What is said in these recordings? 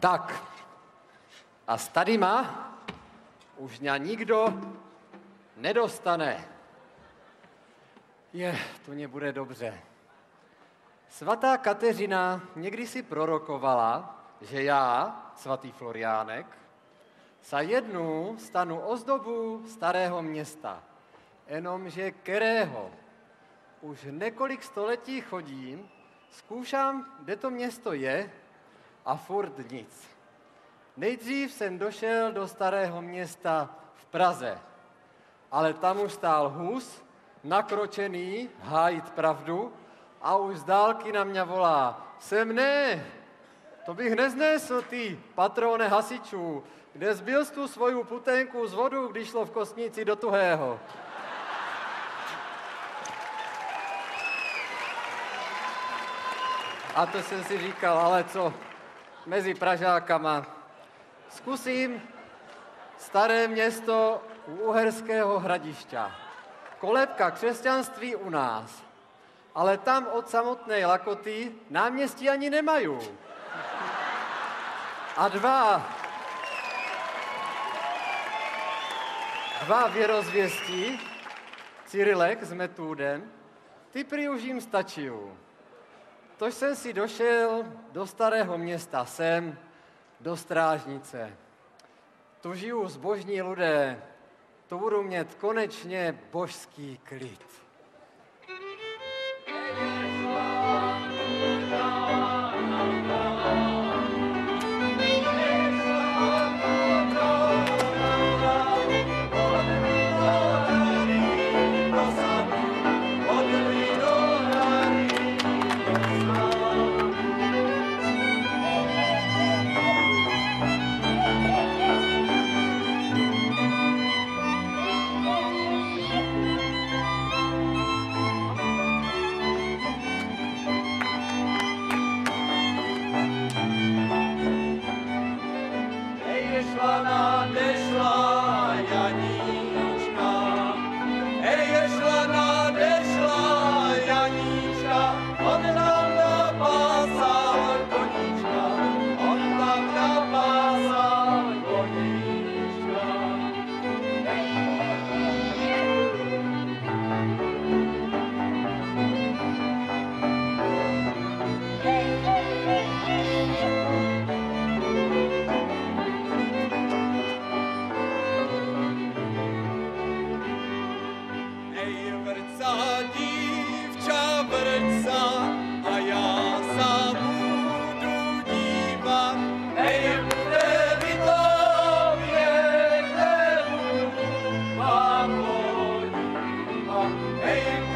Tak. A s tadyma už mě nikdo nedostane. Je, to mě bude dobře. Svatá Kateřina někdy si prorokovala, že já, svatý Floriánek, sa jednu stanu ozdobu starého města. Jenomže kterého? Už několik století chodím, zkoušám, kde to město je a furt nic. Nejdřív jsem došel do starého města v Praze, ale tam už stál hus, nakročený, hájit pravdu a už z dálky na mě volá, sem ne, to bych neznesl, ty patrone hasičů, kde zbyl tu svoju putenku z vodu, když šlo v kostnici do tuhého. A to jsem si říkal, ale co, mezi Pražákama. Zkusím staré město u Uherského hradišťa. Kolebka křesťanství u nás. Ale tam od samotné Lakoty náměstí ani nemají. A dva, dva věrozvěstí, Cyrilek s Metůdem, ty prý už jim stačí. Tož jsem si došel do starého města sem, do Strážnice. Tu žiju zbožní lidé, to budu mít konečně božský klid. верця, дівча верця, а я сам буду діва. Ей, буде відом'є, не буду, а Ей,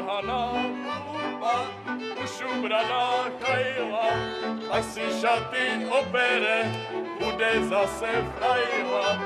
Orhana, Kalupa, ušubraná chajla, až si šaty opere, bude zase frajla.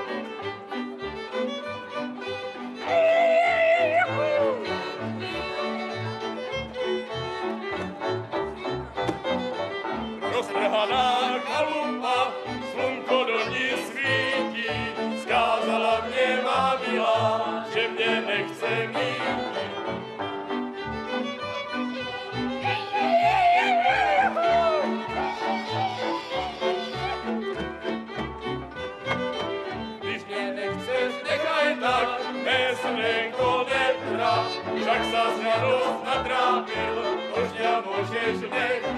Dost natrápil, mě můžeš nechat.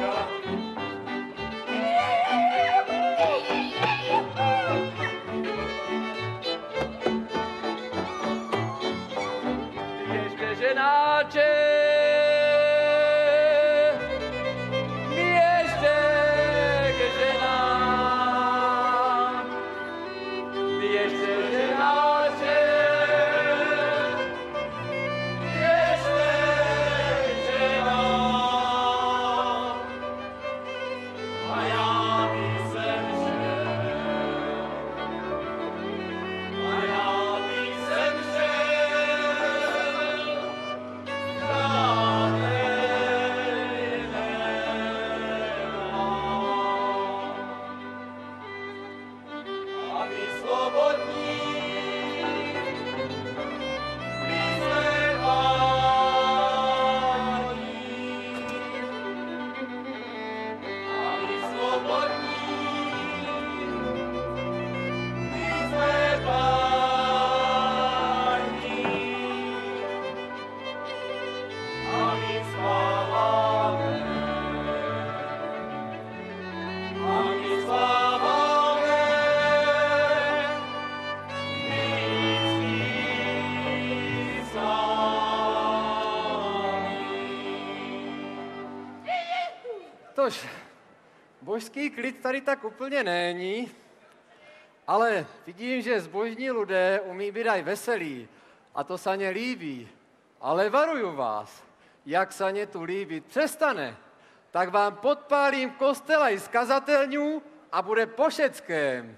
Tož, božský klid tady tak úplně není, ale vidím, že zbožní lidé umí být aj veselí a to se ně líbí. Ale varuju vás, jak se ně tu líbit přestane, tak vám podpálím kostela i skazatelňů a bude po všeckém.